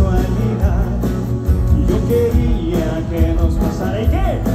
casualidad. Yo quería que nos pasara. ¿Y qué?